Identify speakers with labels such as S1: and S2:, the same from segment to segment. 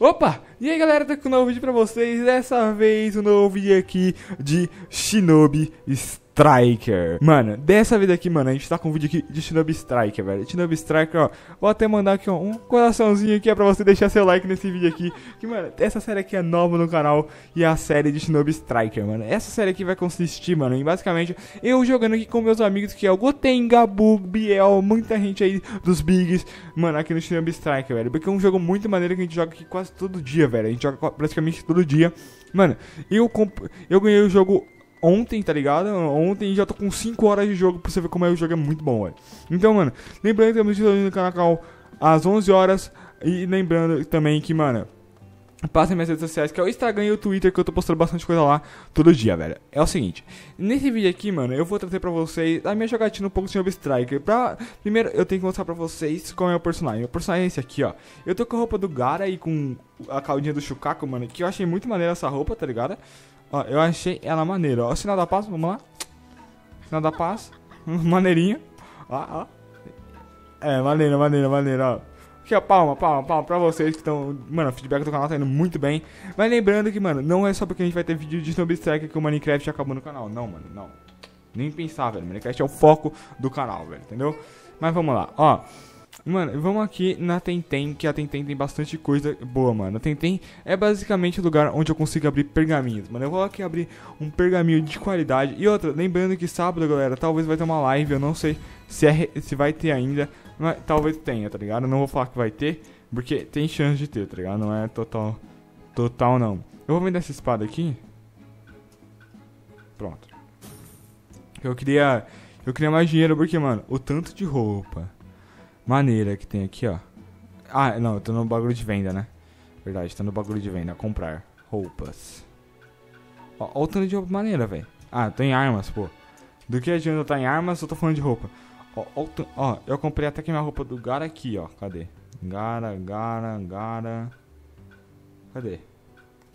S1: Opa! E aí galera, tô com um novo vídeo pra vocês, dessa vez um novo vídeo aqui de Shinobi Striker. Mano, dessa vez aqui, mano, a gente tá com um vídeo aqui de Shinobi Striker, velho. Shinobi Striker, ó, vou até mandar aqui, ó, um coraçãozinho aqui é pra você deixar seu like nesse vídeo aqui. Que, mano, essa série aqui é nova no canal e é a série de Shinobi Striker, mano. Essa série aqui vai consistir, mano, em basicamente eu jogando aqui com meus amigos que é o Goten, Gabu, Biel, muita gente aí dos Bigs Mano, aqui no Shinobi Striker, velho. Porque é um jogo muito maneiro que a gente joga aqui quase todo dia, velho. A gente joga praticamente todo dia. Mano, eu, eu ganhei o jogo ontem, tá ligado? Ontem já tô com 5 horas de jogo pra você ver como é o jogo é muito bom, velho. Então, mano, lembrando que temos no canal às 11 horas. E lembrando também que, mano, Passem minhas redes sociais, que é o Instagram e o Twitter, que eu tô postando bastante coisa lá todo dia, velho. É o seguinte, nesse vídeo aqui, mano, eu vou trazer pra vocês a minha jogatina um pouco sem Striker. Pra... Primeiro, eu tenho que mostrar pra vocês qual é o personagem. O personagem é esse aqui, ó. Eu tô com a roupa do Gara e com a caldinha do Shukaku, mano, que eu achei muito maneira essa roupa, tá ligado? Ó, eu achei ela maneira, ó. O sinal da paz, vamos lá. Sinal da paz. Maneirinho. Ó, ó. É, maneira, maneira, maneira, ó. Aqui, ó, palma, palma, palma pra vocês que estão. Mano, o feedback do canal tá indo muito bem. Mas lembrando que, mano, não é só porque a gente vai ter vídeo de Snow Strike que o Minecraft acabou no canal. Não, mano, não. Nem pensar, velho. Minecraft é o foco do canal, velho, entendeu? Mas vamos lá, ó. Mano, vamos aqui na Tentem, que a Tentem tem bastante coisa boa, mano. A Tentem é basicamente o lugar onde eu consigo abrir pergaminhos, mano. Eu vou aqui abrir um pergaminho de qualidade. E outra, lembrando que sábado, galera, talvez vai ter uma live, eu não sei se, é, se vai ter ainda. Mas talvez tenha, tá ligado? Não vou falar que vai ter, porque tem chance de ter, tá ligado? Não é total, total não. Eu vou vender essa espada aqui. Pronto. Eu queria, eu queria mais dinheiro porque, mano, o tanto de roupa maneira que tem aqui, ó. Ah, não, eu tô no bagulho de venda, né? Verdade, tô no bagulho de venda, comprar roupas. Ó, o tanto de roupa maneira, velho. Ah, tem armas, pô. Do que adianta eu estar em armas, eu tô falando de roupa. Ó, ó, ó, eu comprei até que minha roupa do Gara aqui, ó. Cadê? Gara, Gara, Gara. Cadê?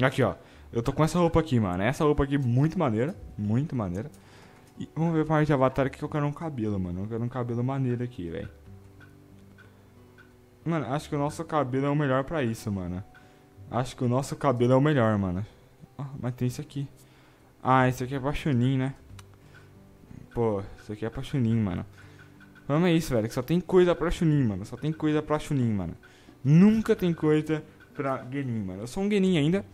S1: Aqui, ó. Eu tô com essa roupa aqui, mano. Essa roupa aqui muito maneira. Muito maneira. E vamos ver a parte de avatar que eu quero um cabelo, mano. Eu quero um cabelo maneiro aqui, velho. Mano, acho que o nosso cabelo é o melhor pra isso, mano. Acho que o nosso cabelo é o melhor, mano. Oh, mas tem isso aqui. Ah, esse aqui é pra Chunin, né? Pô, isso aqui é pra Chunin, mano. Vamos é isso, velho. Que só tem coisa pra Chunin, mano. Só tem coisa pra Chunin, mano. Nunca tem coisa pra Genin, mano. Eu sou um Genin ainda.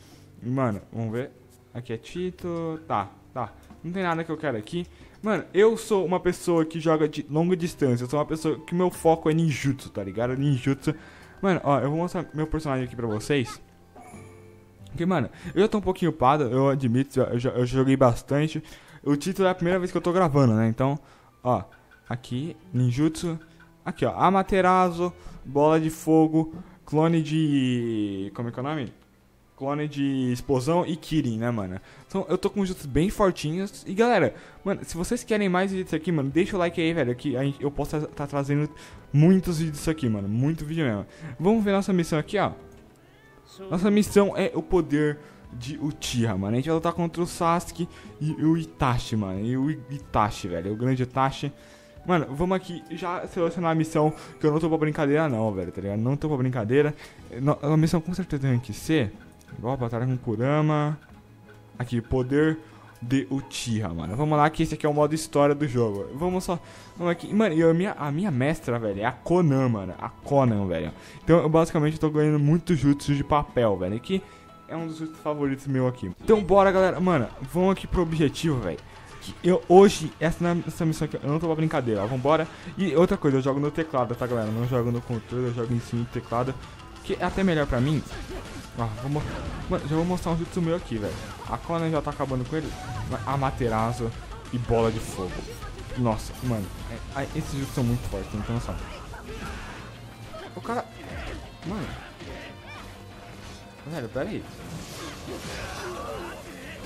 S1: Mano, vamos ver. Aqui é Tito. Tá, tá. Não tem nada que eu quero aqui. Mano, eu sou uma pessoa que joga de longa distância. Eu sou uma pessoa que meu foco é ninjutsu, tá ligado? Ninjutsu. Mano, ó, eu vou mostrar meu personagem aqui pra vocês. Porque, mano, eu já tô um pouquinho upado, eu admito, eu, eu, eu joguei bastante. O título é a primeira vez que eu tô gravando, né? Então, ó, aqui, ninjutsu. Aqui, ó, Amaterasu, bola de fogo, clone de. Como é que é o nome? Clone de explosão e Kirin, né, mano? Então eu tô com jutsus bem fortinhos. E galera, mano, se vocês querem mais vídeos aqui, mano, deixa o like aí, velho. Que gente, eu posso estar tá trazendo muitos vídeos aqui, mano. Muito vídeo mesmo. Vamos ver nossa missão aqui, ó. Nossa missão é o poder de Uchiha, mano. A gente vai lutar contra o Sasuke e o Itachi, mano. E o Itachi, velho. O grande Itachi. Mano, vamos aqui já selecionar a missão, que eu não tô pra brincadeira não, velho, tá ligado? Não tô pra brincadeira. A missão com certeza tem que ser Igual batalha com Kurama. Aqui, poder de Uchiha, mano. Vamos lá que esse aqui é o modo história do jogo. Vamos só... Vamos aqui. Mano, e a minha, a minha mestra, velho, é a Conan, mano. A Conan, velho. Então, eu basicamente tô ganhando muito jutsu de papel, velho. Que é um dos jutsus favoritos meu aqui. Então, bora, galera. Mano, vamos aqui pro objetivo, velho. Eu, hoje, essa, essa missão aqui, eu não tô pra brincadeira, ó, vambora. E outra coisa, eu jogo no teclado, tá, galera? Não jogo no controle, eu jogo em cima do teclado. Que é até melhor pra mim, ah, vou Mano, já vou mostrar um jutsu meu aqui, velho. A Conan já tá acabando com ele. Amaterasu e bola de fogo. Nossa, mano. É, esses jutsus são muito fortes, não noção. O cara... Mano. Velho, pera aí.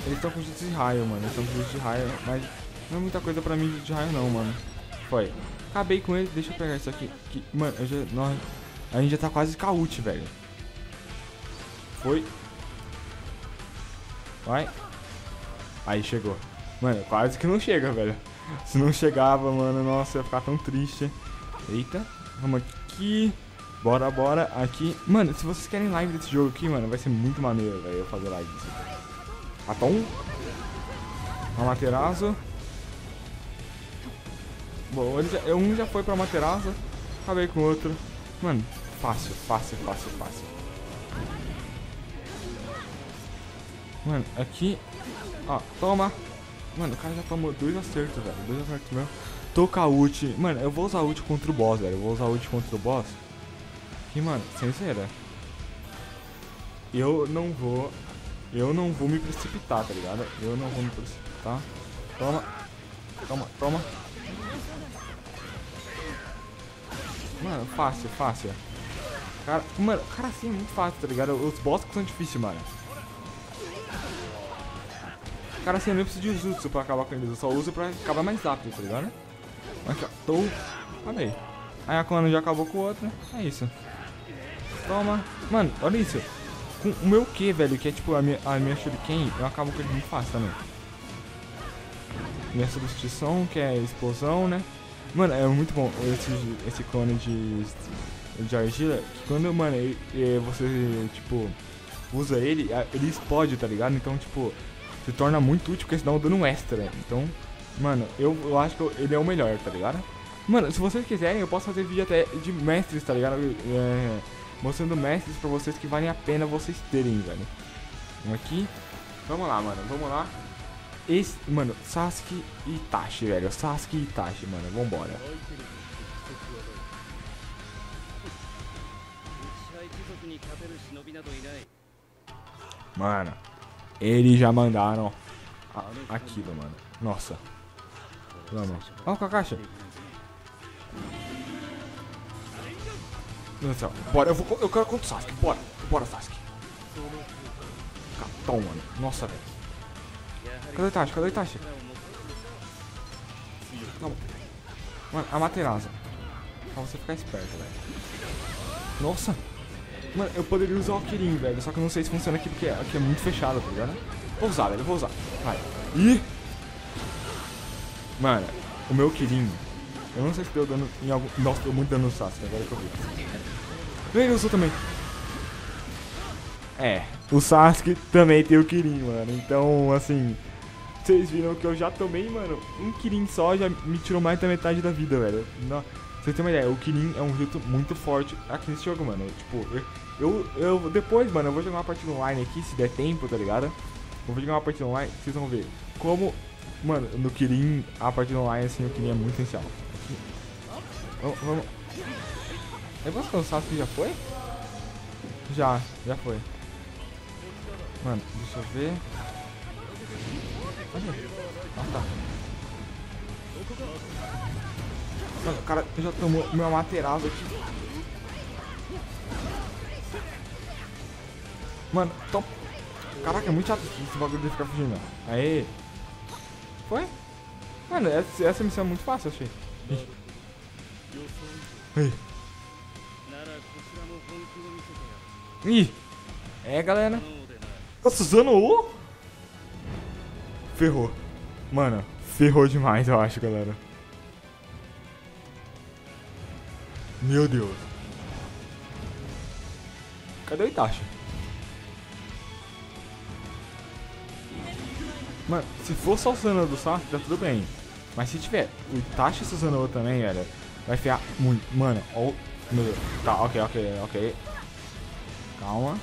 S1: Eles estão com jutsu de raio, mano. Eles estão com jutsu de raio, mas não é muita coisa pra mim de raio não, mano. Foi. Acabei com ele, deixa eu pegar isso aqui. Que, mano, eu já... Nós, a gente já tá quase caute, velho. Foi. Vai. Aí chegou. Mano, quase que não chega, velho. Se não chegava, mano, nossa, ia ficar tão triste. Eita, vamos aqui. Bora, bora, aqui. Mano, se vocês querem live desse jogo aqui, mano, vai ser muito maneiro, velho, eu fazer live disso. Atom. Amaterasu. Bom, ele já, um já foi pra Amaterasu. Acabei com o outro. Mano, fácil, fácil, fácil, fácil. Mano, aqui. Ó, toma. Mano, o cara já tomou dois acertos, velho. Dois acertos mesmo. Toca a ult. Mano, eu vou usar ult contra o boss, velho. Eu vou usar ult contra o boss. E, mano, sincera. Eu não vou. Eu não vou me precipitar, tá ligado? Eu não vou me precipitar. Toma. Toma, toma. Mano, fácil, fácil. Cara, mano, cara assim é muito fácil, tá ligado? Os boss que são difíceis, mano. Cara assim, eu nem preciso de jutsu pra acabar com eles. Eu só uso pra acabar mais rápido, tá ligado? Ó. Tô. Acabei. Aí a Kono já acabou com o outro. É isso. Toma. Mano, olha isso. Com o meu Q, velho, que é tipo a minha, a minha Shuriken, eu acabo com ele muito fácil também. Minha substituição, que é explosão, né? Mano, é muito bom esse, esse clone de, de argila. Que quando, mano, ele, você, tipo, usa ele, ele explode, tá ligado? Então, tipo, se torna muito útil porque senão dá um extra. Então, mano, eu, eu acho que ele é o melhor, tá ligado? Mano, se vocês quiserem, eu posso fazer vídeo até de mestres, tá ligado? É, mostrando mestres pra vocês que valem a pena vocês terem, velho. Aqui. Vamos lá, mano. Vamos lá. Esse, mano, Sasuke e Itachi, velho. Sasuke e Itachi, mano. Vambora. Mano, eles já mandaram aquilo, mano. Nossa. Vamos. Ó, com a caixa. Meu Deus do céu. Bora, eu, vou, eu quero contra o Sasuke. Bora. Bora, Sasuke. Capão, mano. Nossa, velho. Cadê o Itachi? Cadê o Itachi? Não. Mano, a Materasa. Pra você ficar esperto, velho. Nossa. Mano, eu poderia usar o Kirin, velho. Só que eu não sei se funciona aqui porque aqui é muito fechado, tá ligado? Vou usar, velho. Vou usar. Vai. Ih! Mano, o meu Kirin. Eu não sei se deu dano em algum. Nossa, deu muito dano no Sasuke, agora que eu vi. Ele usou também. É, o Sasuke também tem o Kirin, mano. Então, assim. Vocês viram que eu já tomei, mano. Um Kirin só já me tirou mais da metade da vida, velho. Não. Você tem uma ideia, o Kirin é um jeito muito forte aqui nesse jogo, mano. Tipo, eu, eu, Depois, mano, eu vou jogar uma partida online aqui, se der tempo, tá ligado? Eu vou jogar uma partida online, vocês vão ver como. Mano, no Kirin, a partida online, assim, o Kirin é muito essencial. Vamos. vamos. Eu posso cansar já foi? Já, já foi. Mano, deixa eu ver. Ah, tá. Mano, o cara já tomou meu materazo aqui. Mano, top. Caraca, é muito chato esse bagulho de ficar fugindo. Aê. Foi? Mano, essa, essa missão é muito fácil, achei. Ih. Ih. É, galera. Nossa, usando o... Ferrou. Mano, ferrou demais, eu acho, galera. Meu Deus. Cadê o Itachi? Mano, se for só o Susanoo do Sasuke, tá tudo bem. Mas se tiver o Itachi e o Susanoo também, velho, vai fiar muito. Mano, ó. Meu Deus. Tá, ok, ok, ok. Calma.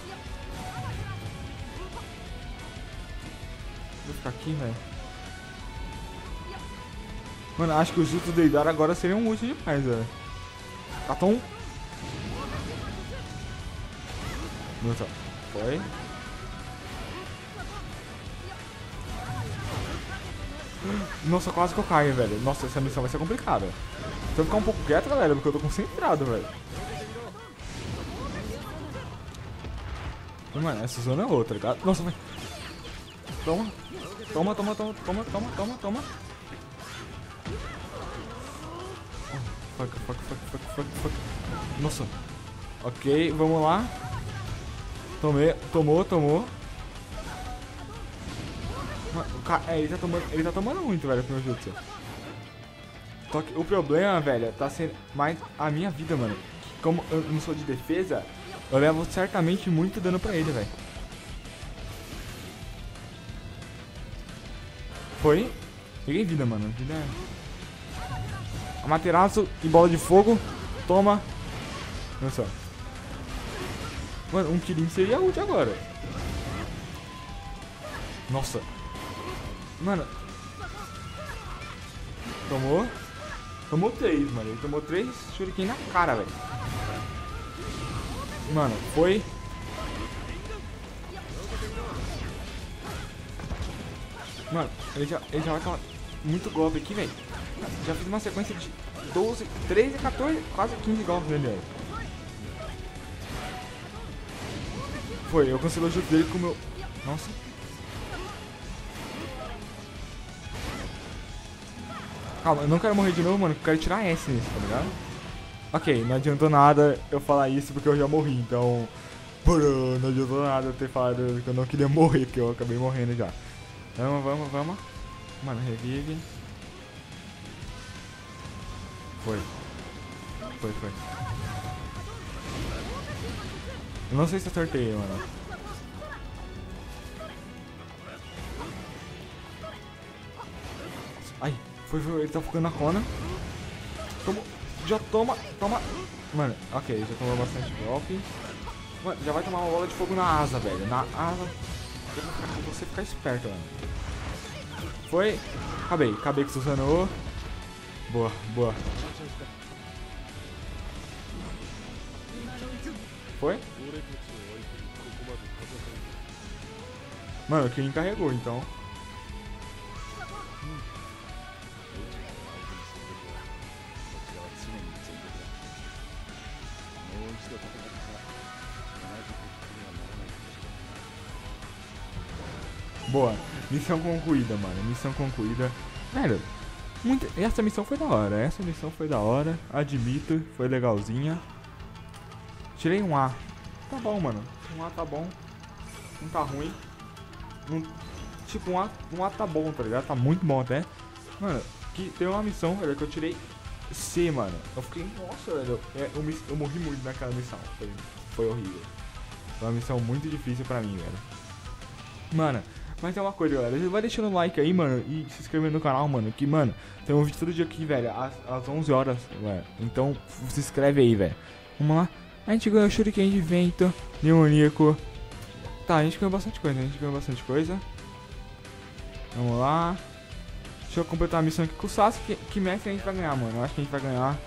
S1: Vou ficar aqui, velho. Mano, acho que os jutsu Deidara agora seriam úteis demais, velho. Caton. Nossa, foi. Nossa, quase que eu caio, velho. Nossa, essa missão vai ser complicada. Então ficar um pouco quieto, galera, porque eu tô concentrado, velho. Mano, essa zona é outra, tá ligado? Nossa, vai. Toma. Toma, toma, toma, toma, toma, toma, toma. Fuck, fuck, fuck, fuck, fuck, fuck. Nossa. Ok, vamos lá. Tomei, tomou, tomou. Cara, é, ele tá tomando, ele tá tomando muito, velho, com o meu jutsu. Só que o problema, velho, tá sendo mais a minha vida, mano. como eu não sou de defesa, eu levo certamente muito dano pra ele, velho. Foi. Peguei vida, mano. Vida é... Amaterasu e bola de fogo. Toma. Olha só. Mano, um tirinho seria útil agora. Nossa. Mano. Tomou. Tomou três, mano. Ele tomou três shuriken na cara, velho. Mano, foi. Mano, ele já, ele já vai tomar muito golpe aqui, velho. Já fiz uma sequência de 12, 13, 14, quase 15 golpes nele. Foi, eu cancelei o chute com o meu... Nossa. Calma, eu não quero morrer de novo, mano, eu quero tirar S nisso, tá ligado? Ok, não adiantou nada eu falar isso porque eu já morri, então... Porra, não adiantou nada eu ter falado que eu não queria morrer, porque eu acabei morrendo já. Vamos, vamos, vamos. Mano, revive. Foi. Foi, foi. Eu não sei se acertei, mano. Ai, foi, foi, ele tá ficando na cona. Toma, já toma, toma. Mano, ok, já tomou bastante golpe. Mano, já vai tomar uma bola de fogo na asa, velho. Na asa. Você ficar esperto, mano. Foi. Acabei, acabei que funcionou. Boa, boa. Foi? Mano, quem carregou então. Boa. Missão concluída, mano. Missão concluída. Velho, essa missão foi da hora. Essa missão foi da hora. Admito, foi legalzinha. Tirei um A. Tá bom, mano. Um A tá bom. Não tá ruim. Tipo, um A, um A tá bom, tá ligado? Tá muito bom até. Mano, que tem uma missão, velho, que eu tirei C, mano. Eu fiquei, nossa, velho. Eu, eu, me, eu morri muito naquela missão. Foi, foi horrível. Foi uma missão muito difícil pra mim, velho. Mano, mas tem uma coisa, galera. Vai deixando o like aí, mano. E se inscrevendo no canal, mano. Que, mano, tem um vídeo todo dia aqui, velho. Às, às 11 horas, velho. Então, se inscreve aí, velho. Vamos lá. A gente ganhou Shuriken de vento, demoníaco. Tá, a gente ganhou bastante coisa. A gente ganhou bastante coisa. Vamos lá. Deixa eu completar a missão aqui com o Sasuke. Que, que mestre a gente vai ganhar, mano? Eu acho que a gente vai ganhar.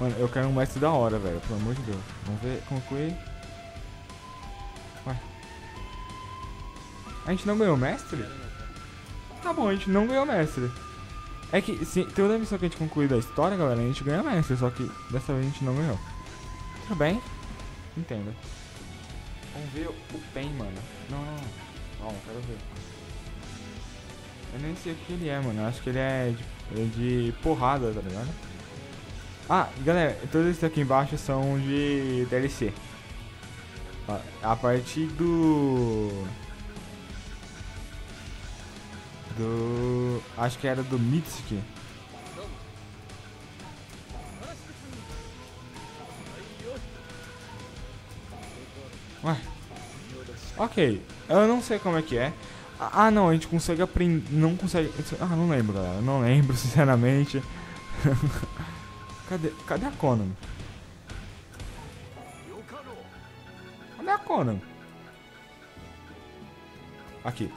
S1: Mano, eu quero um mestre da hora, velho. Pelo amor de Deus. Vamos ver, concluir. A gente não ganhou mestre? Tá bom, a gente não ganhou mestre. É que se toda missão que a gente concluir da história, galera, a gente ganha mestre, só que dessa vez a gente não ganhou. Tudo bem? Entendo. Vamos ver o Pen, mano. Não, não, não. Calma, quero ver. Eu nem sei o que ele é, mano. Eu acho que ele é de, é de porrada, tá ligado? Ah, galera, todos esses aqui embaixo são de DLC. A partir do do. Acho que era do Mitsuki. Ué. Ok. Eu não sei como é que é. Ah, não, a gente consegue aprender. Não consegue. Ah, não lembro, galera. Não lembro, sinceramente. Cadê, cadê a Conan? Cadê a Conan? Aqui.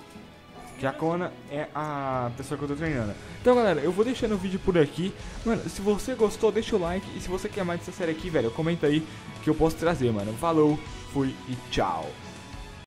S1: Que a Kona é a pessoa que eu tô treinando. Então, galera, eu vou deixando o vídeo por aqui. Mano, se você gostou, deixa o like. E se você quer mais dessa série aqui, velho, comenta aí que eu posso trazer, mano. Falou, fui e tchau.